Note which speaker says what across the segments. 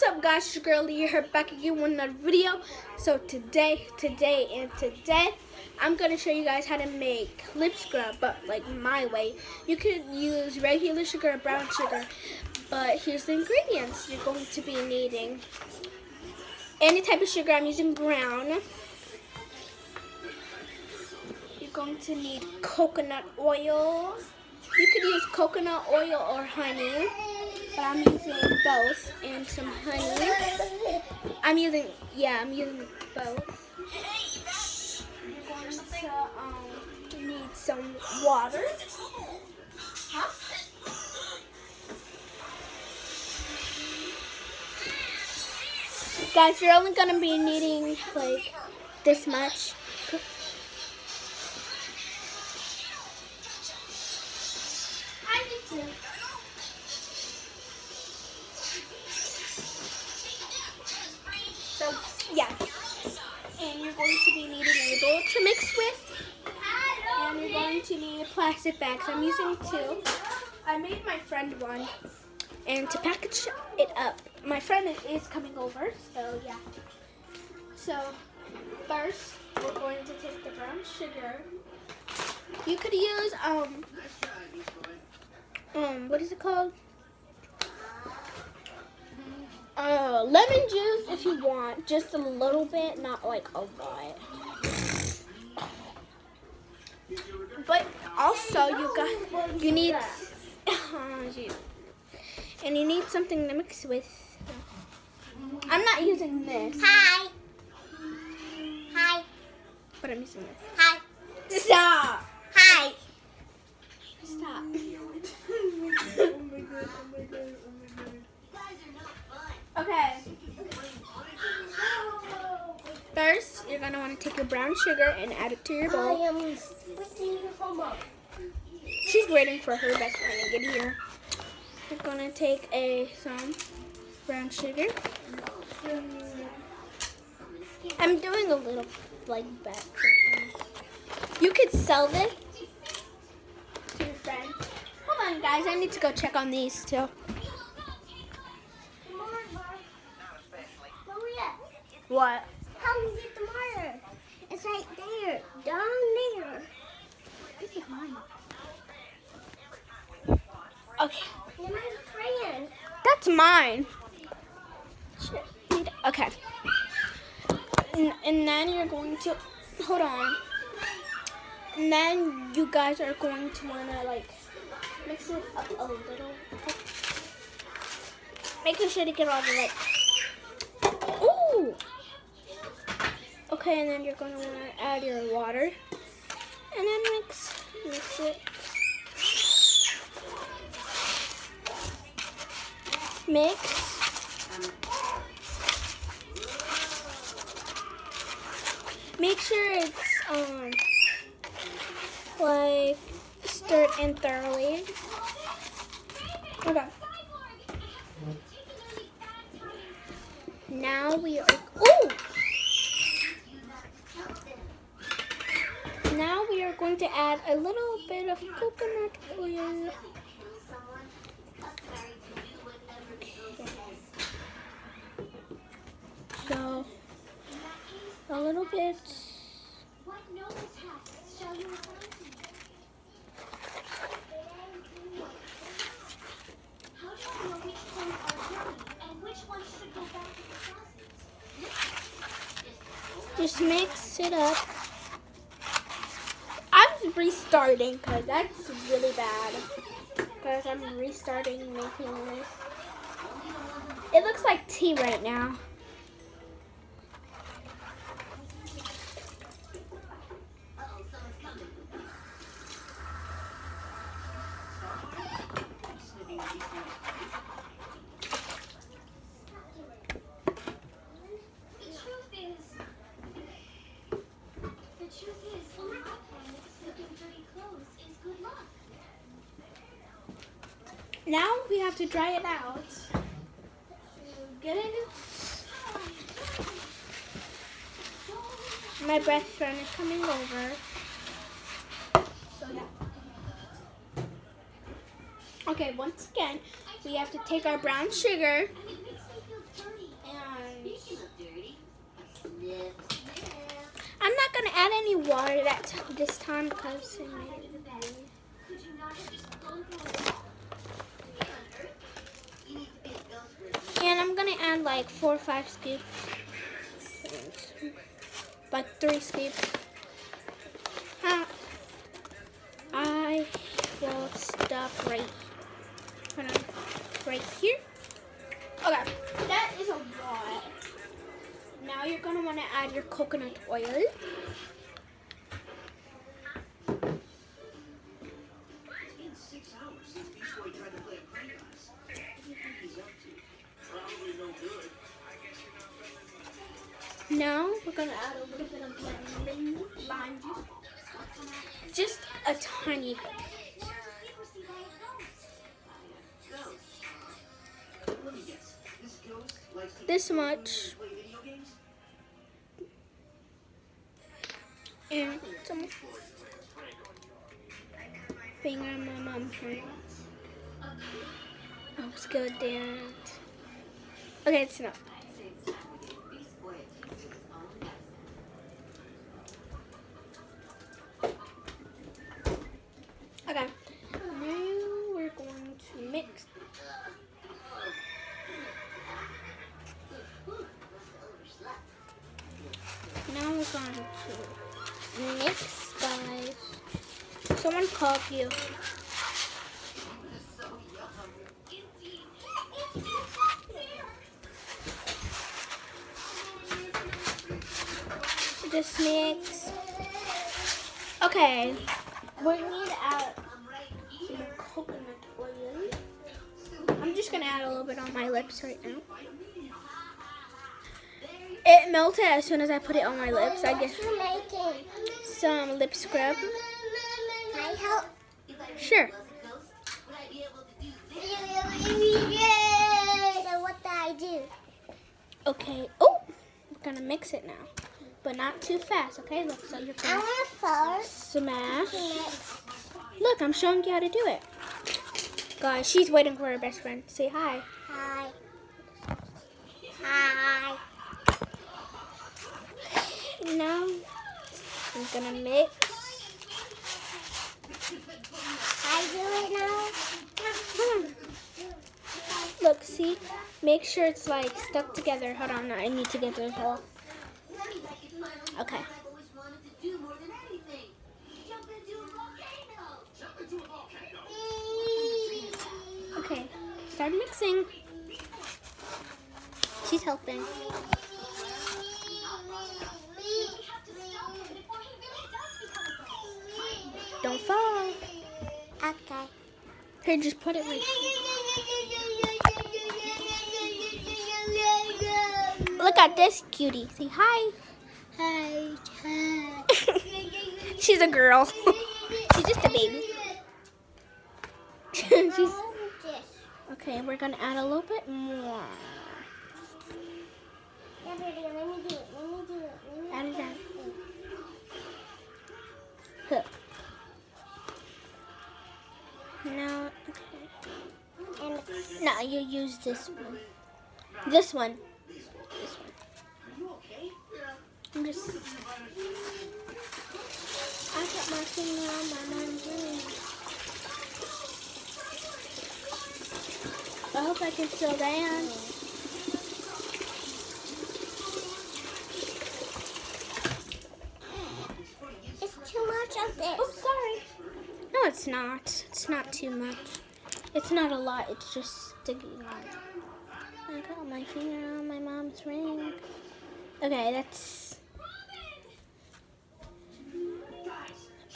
Speaker 1: What's up guys, it's your girl here back again with another video. So today, today, and today, I'm going to show you guys how to make lip scrub, but like my way. You could use regular sugar or brown sugar, but here's the ingredients you're going to be needing. Any type of sugar, I'm using brown. You're going to need coconut oil. You could use coconut oil or honey but I'm using both and some honey. I'm using, yeah, I'm using both. I'm going to um, need some water. Guys, you're only going to be needing like this much. Yeah. And you're going to be needing a bowl to mix with. And you're going to need a plastic bags. I'm using two. I made my friend one. And to package it up, my friend is coming over. So, yeah. So, first, we're going to take the brown sugar. You could use, um, um, what is it called? Uh, lemon juice if you want, just a little bit, not like a lot. But also you got, you need, and you need something to mix with. I'm not using this.
Speaker 2: Hi. Hi.
Speaker 1: But I'm using this.
Speaker 2: Hi.
Speaker 1: Stop.
Speaker 2: Hi.
Speaker 1: Stop. Okay. First, you're gonna want to take your brown sugar and add it to your bowl.
Speaker 2: I am splitting your homework.
Speaker 1: She's waiting for her best friend to get here. You're gonna take a some brown sugar. I'm doing a little like batch. You could sell this to your friend. Hold on, guys. I need to go check on these too. What?
Speaker 2: how do you get the marker? It's right there, down there. This is mine.
Speaker 1: Okay.
Speaker 2: And my crayon.
Speaker 1: That's mine. Okay. And, and then you're going to hold on. And then you guys are going to wanna like mix it up a little. Making sure to get all the like. Ooh. Okay, and then you're gonna wanna add your water, and then mix mix it. Mix. Make sure it's um like stirred in thoroughly. Okay. Now we are ooh. Now we are going to add a little bit of coconut oil. So a little bit. Just mix it up. Restarting because that's really bad. Because I'm restarting making this. It looks like tea right now. now we have to dry it out. Get it. My breath friend is coming over. So yeah. Okay, once again, we have to take our brown sugar
Speaker 2: and I'm not
Speaker 1: gonna add any water that this time because it made And I'm gonna add like four or five scoops. Like three scoops. Huh. I will stop right, right here. Okay, that is a lot. Now you're gonna wanna add your coconut oil. Now we're gonna add a little bit of lemon lime juice. Just a tiny bit.
Speaker 3: This
Speaker 1: much. And some finger on my mom's hand. Oh, it's good, Dad. Okay, it's enough. Just mix. Okay. We need to add some coconut oil. I'm just gonna add a little bit on my lips right now. It melted as soon as I put it on my lips. I
Speaker 2: making?
Speaker 1: some lip scrub.
Speaker 2: I help?
Speaker 1: Sure.
Speaker 2: So what do I do?
Speaker 1: Okay. Oh, we're gonna mix it now, but not too fast. Okay. Look, so you're
Speaker 2: I
Speaker 1: gonna
Speaker 2: want first
Speaker 1: smash. Look, I'm showing you how to do it. Guys, she's waiting for her best friend. Say hi.
Speaker 2: Hi. Hi.
Speaker 1: Now I'm gonna mix.
Speaker 2: I do it now.
Speaker 1: Come on. Look, see? Make sure it's like stuck together. Hold on, I need to get this off. Okay.
Speaker 3: I've always wanted to do more than anything. Jump into a volcano. Jump into a volcano.
Speaker 1: Okay. Start mixing. She's helping. Don't fall.
Speaker 2: Okay.
Speaker 1: Here, just put it right. Look at this cutie. Say hi.
Speaker 2: Hi. Hi.
Speaker 1: She's a girl. She's just a baby. She's okay. We're gonna add a little bit more.
Speaker 2: Let me. Let me do it. Let me do it.
Speaker 1: Add it
Speaker 2: do
Speaker 1: down. Huh. Now, okay.
Speaker 2: And
Speaker 1: No, you use this one. This one. I'm just. I got my finger on my mom's ring. I hope I can still dance.
Speaker 2: it's too much of this.
Speaker 1: Oh, sorry. No, it's not. It's not too much. It's not a lot. It's just sticking on. I got my finger on my mom's ring. Okay, that's.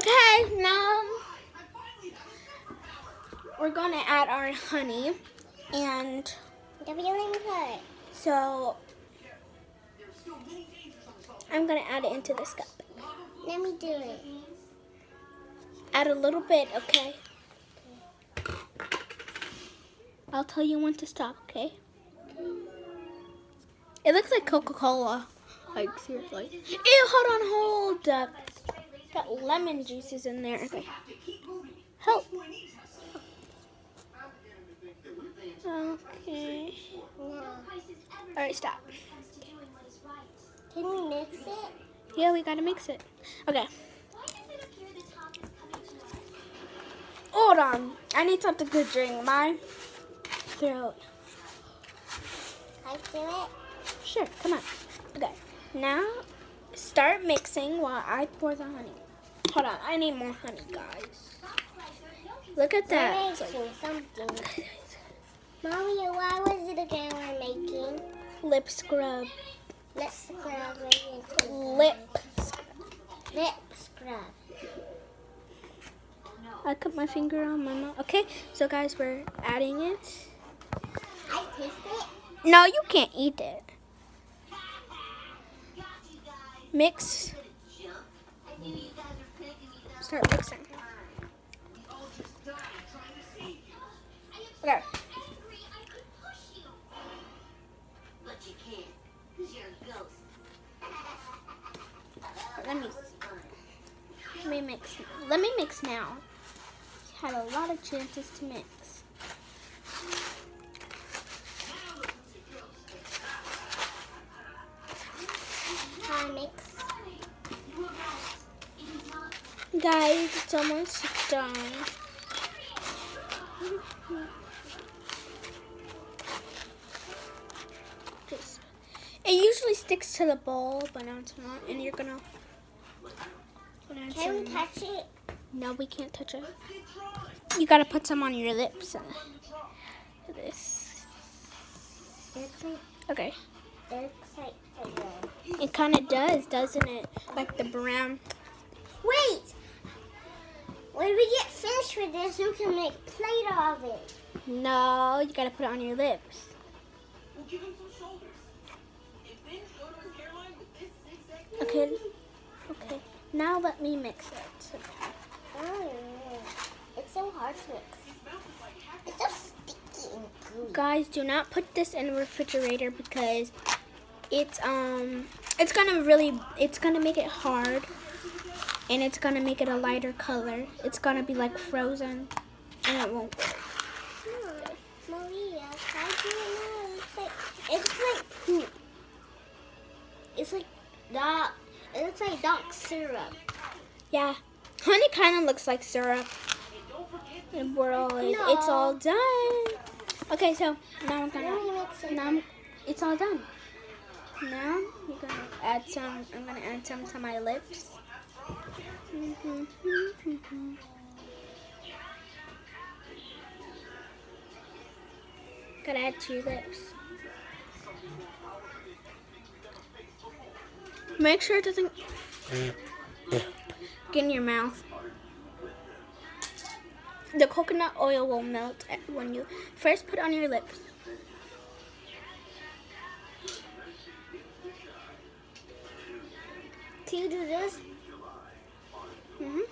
Speaker 1: Okay, now we're gonna add our honey, and
Speaker 2: Let me put it.
Speaker 1: so I'm gonna add it into this cup.
Speaker 2: Let me do it.
Speaker 1: Add a little bit, okay? I'll tell you when to stop, okay? It looks like Coca-Cola. Like, seriously. Ew, hold on, hold up. Got lemon juices in there. Okay. Help. Okay.
Speaker 2: No.
Speaker 1: Alright, stop.
Speaker 2: Can we mix it?
Speaker 1: Yeah, we gotta mix it. Okay.
Speaker 2: Why does it appear the top is coming to life?
Speaker 1: Hold on. I need something to drink. My throat.
Speaker 2: Can I do it?
Speaker 1: Sure, come on. Okay. Now start mixing while I pour the honey. Hold on, I need more honey, guys. Look at that.
Speaker 2: Something. Mommy, what was it again we're making?
Speaker 1: lip scrub.
Speaker 2: Let's scrub.
Speaker 1: Lip.
Speaker 2: Lip scrub.
Speaker 1: I cut my finger on my mouth. Okay, so guys, we're adding it.
Speaker 2: I taste it.
Speaker 1: No, you can't eat it. Mix. Start mixing. Okay. Let me let me mix. Let me mix now. Had a lot of chances to mix.
Speaker 2: I mix?
Speaker 1: Guys, it's almost done. Just, it usually sticks to the bowl, but now it's not, and you're gonna.
Speaker 2: Can we touch it?
Speaker 1: No, we can't touch it. You gotta put some on your lips. Uh, this. Okay.
Speaker 2: it looks like a
Speaker 1: It kind of does, doesn't it? Like the brown.
Speaker 2: Wait! When we get finished with this, we can make plate of it.
Speaker 1: No, you gotta put it on your lips.
Speaker 3: We'll give him some shoulders. If things go to his hairline with this zigzag
Speaker 1: Okay. Okay. Now let me mix it.
Speaker 2: Oh, it's so hard to mix. It's so sticky and gooey.
Speaker 1: Guys, do not put this in the refrigerator because it's um it's gonna really it's gonna make it hard and it's gonna make it a lighter color. It's gonna be like frozen and it won't work.
Speaker 2: Hmm. Maria, do you know? It's like, it's like poop. It's like dark. It looks like dark syrup.
Speaker 1: Yeah. Honey kind of looks like syrup. And we're all like, it's all done. Okay, so now
Speaker 2: Let
Speaker 1: gonna
Speaker 2: me mix it.
Speaker 1: now I'm- it's all done. Now you're gonna add some. I'm gonna add some to my lips. Gotta add two lips. Make sure it doesn't mm. get in your mouth. The coconut oil will melt when you first put it on your lips.
Speaker 2: Do you do this?
Speaker 1: Ooh.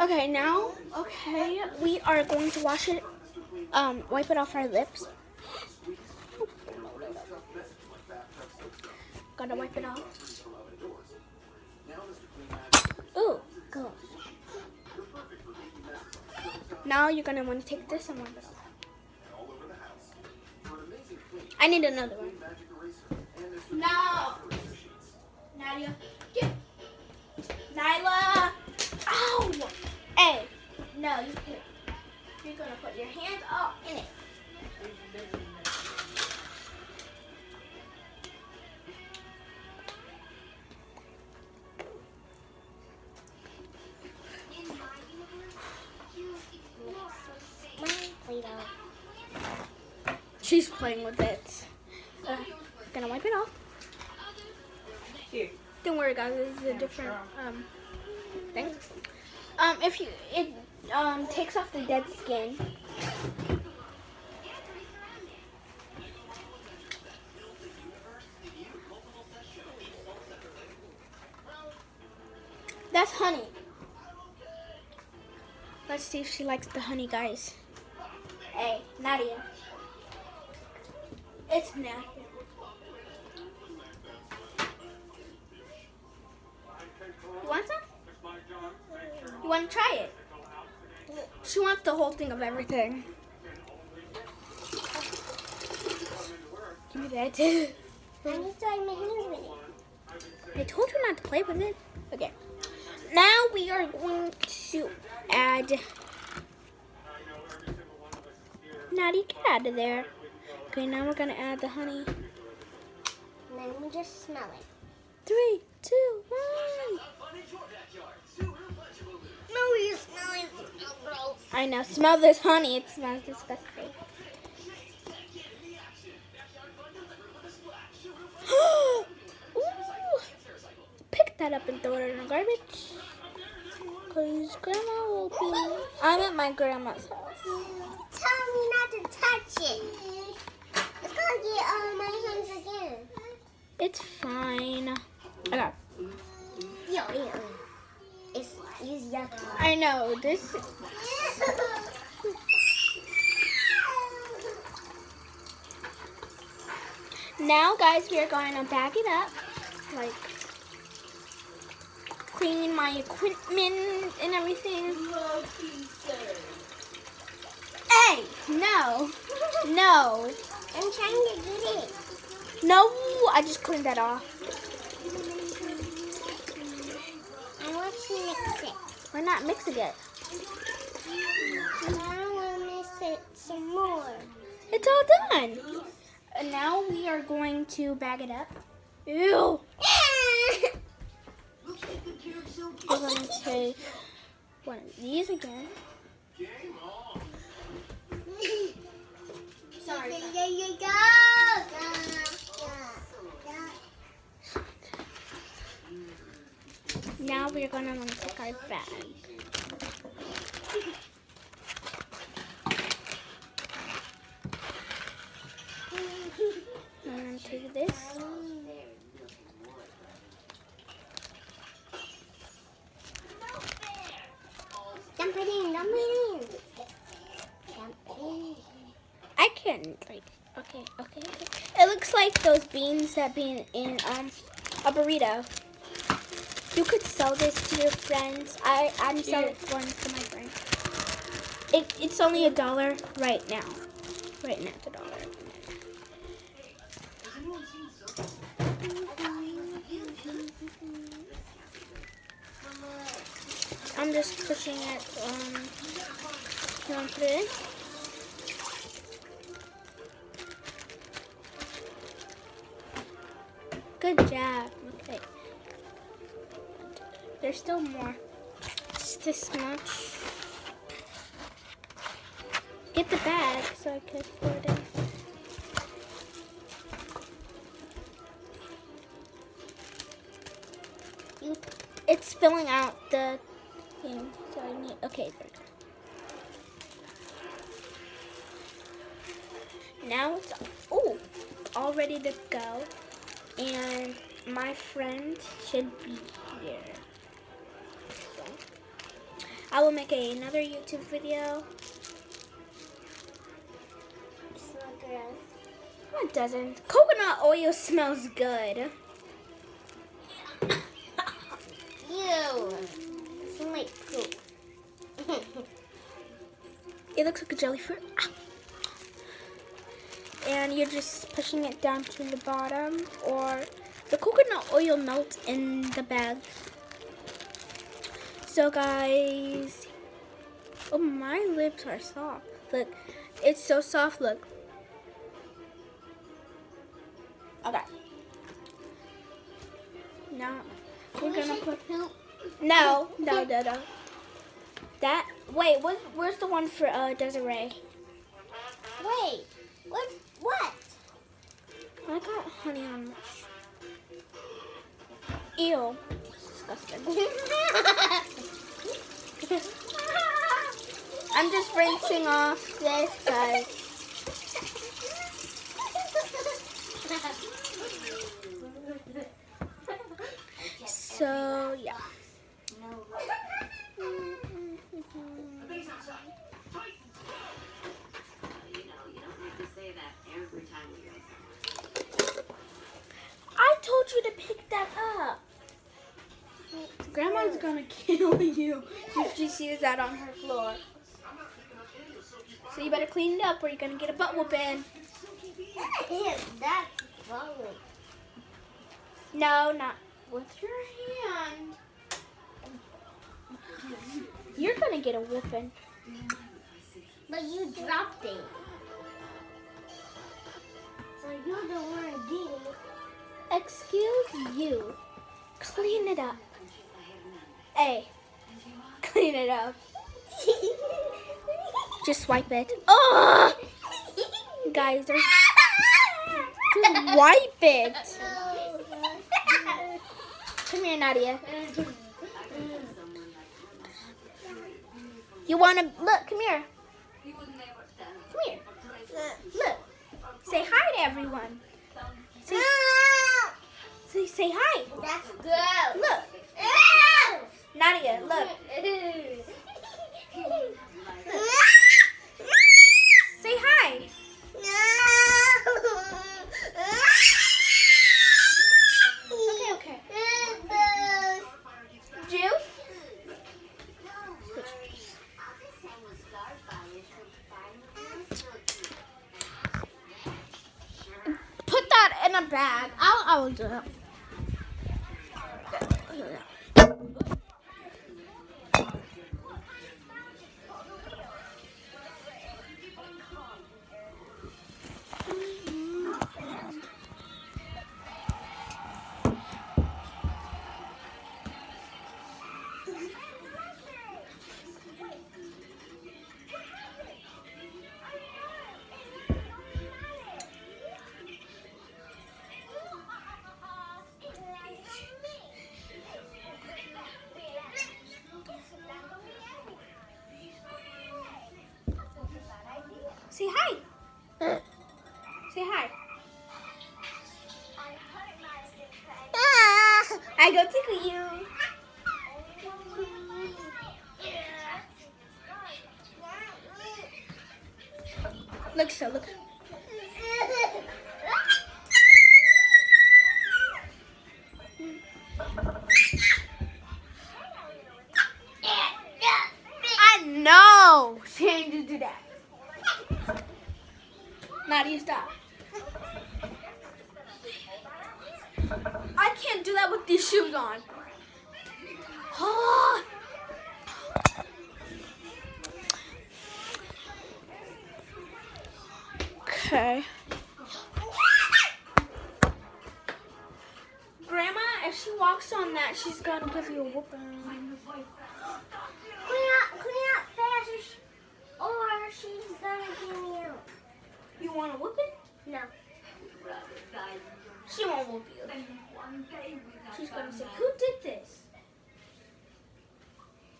Speaker 1: Okay, now, okay, we are going to wash it, um, wipe it off our lips. Gotta wipe it off. Ooh, go. Now you're gonna want to take this and wipe it off. I need another one. No! Nadia, get. Nyla! Ow! Hey, no, you can't. You're gonna put your hands up in it. She's playing with it. Uh, gonna wipe it off. Don't worry, guys. This is a different um thing. Um, if you it um takes off the dead skin. That's honey. Let's see if she likes the honey, guys. Hey, Nadia. It's Nadia. Try it? She wants the whole thing of everything. Do that.
Speaker 2: I to my hands with it.
Speaker 1: I told you not to play with it. Okay. Now we are going to add. Natty, get out of there. Okay, now we're gonna add the honey.
Speaker 2: And then we just smell it.
Speaker 1: Three, two, one.
Speaker 2: You.
Speaker 1: I know. Smell this honey. It smells disgusting. Pick that up and throw it in the garbage. Cause grandma will be. I'm at my grandma's house.
Speaker 2: Tell me not to touch it.
Speaker 1: This. Now, guys, we are going to bag it up, like clean my equipment and everything. Hey, no, no,
Speaker 2: I'm trying to get it.
Speaker 1: no! I just cleaned that off.
Speaker 2: I want to mix it.
Speaker 1: We're not mixing it.
Speaker 2: And I want to mix it some more.
Speaker 1: It's all done. And now we are going to bag it up. Ew. We're going to take one of these again.
Speaker 2: Sorry. There you go.
Speaker 1: Now we're going to want to take our bag. I'm going to take this.
Speaker 2: Dump it in. Dump it in. Dump it in.
Speaker 1: I can like okay, okay, okay. It looks like those beans that be in um a burrito. You could sell this to your friends. I I'm selling one to my friend. It it's only a dollar right now. Right now it's a dollar. I'm just pushing it. Um, you want to put it in? Good job. Okay. There's still more. Just this much. Get the bag so I can pour it. It's spilling out the thing, so I need. Okay. Now it's oh, all ready to go and my friend should be here. So, I will make a, another YouTube video.
Speaker 2: Smell gross.
Speaker 1: No, it doesn't. Coconut oil smells good.
Speaker 2: Ew. Smell like poop.
Speaker 1: It looks like a jelly fruit. And you're just pushing it down to the bottom, or the coconut oil melts in the bag. So, guys, oh, my lips are soft. Look, it's so soft. Look. Okay. Now we're gonna put. No, no, no, no. That wait, what? Where's the one for uh, Desiree?
Speaker 2: Wait. What? What?
Speaker 1: I got honey on my. Ew. Disgusting. I'm just rinsing off this, guys. So yeah.
Speaker 4: You know, you don't have to say that every time we go somewhere.
Speaker 1: I told you to pick that up. Grandma's gonna kill you if she sees that on her floor. So you better clean it up or you're gonna get a butt whooping.
Speaker 2: That's funny.
Speaker 1: No, not with your hand. You're gonna get a whooping.
Speaker 2: But you dropped it. So you're the one who did it.
Speaker 1: Excuse you. Clean it up. Hey, clean it up. Just swipe it. Oh, guys, there's just wipe it. Come here, Nadia. You wanna look? Come here. Come here. Look. Say hi to everyone. Say, say, hi.
Speaker 2: That's good.
Speaker 1: Look, Nadia. Look. Say hi. Say hi. Ah, I go tickle you. Look, so look. I know. Shane just do that. Nadia, stop. I can't do that with these shoes on. Ah. Okay. Grandma, if she walks on that, she's gonna give you a whooping.
Speaker 2: Clean up, clean up fast, or she's gonna give me out.
Speaker 1: You want a whooping?
Speaker 2: No.
Speaker 1: She won't whoop you. She's gonna say, "Who did this?"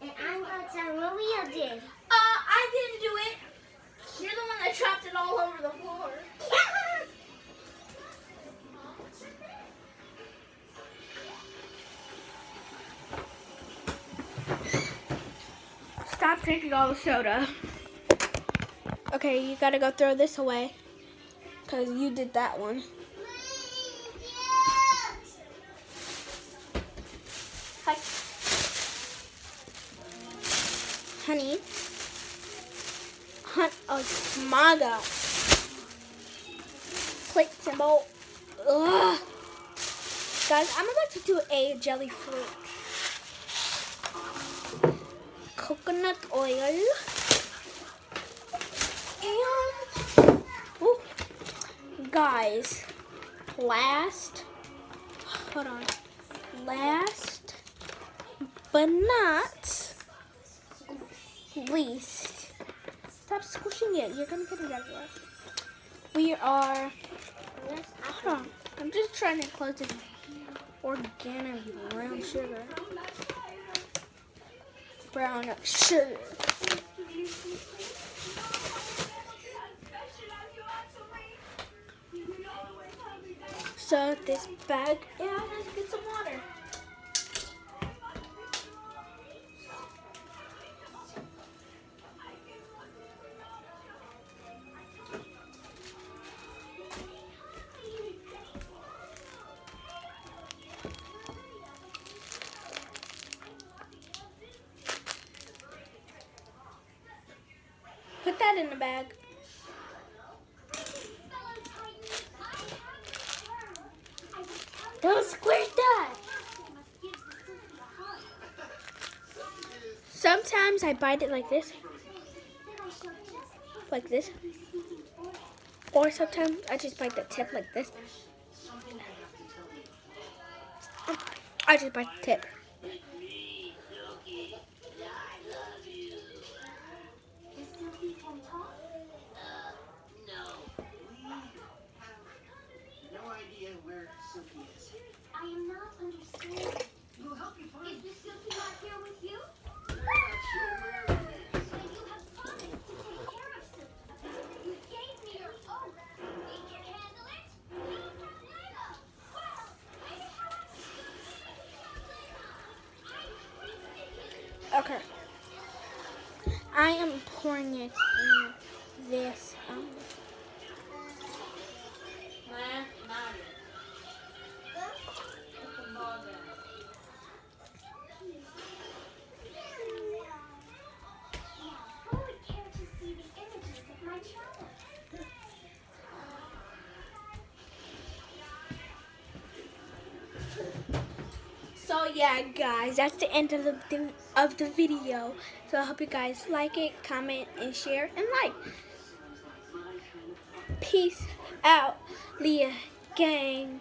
Speaker 2: And I'm gonna tell Maria did.
Speaker 1: Uh, I didn't do it. You're the one that dropped it all over the floor. Stop drinking all the soda. Okay, you gotta go throw this away. Because you did that one. Hi. Honey. Hun oh my god. Symbol. Ugh. Guys, I'm about to do a jelly fruit. Coconut oil. And ooh, guys, last hold on. Last but not least. Stop squishing it. You're gonna get it everywhere. We are hold on. I'm just trying to close it. Organic brown sugar. Brown sugar. So this bag, yeah, let's get some water. Put that in the bag. Squirt that.
Speaker 3: Sometimes I bite it like this, like this. Or sometimes I just bite the tip like this. I just bite the tip. Okay. I am pouring it in this. Um? So yeah, guys, that's the end of the, the of the video. So I hope you guys like it, comment, and share, and like. Peace out, Leah gang.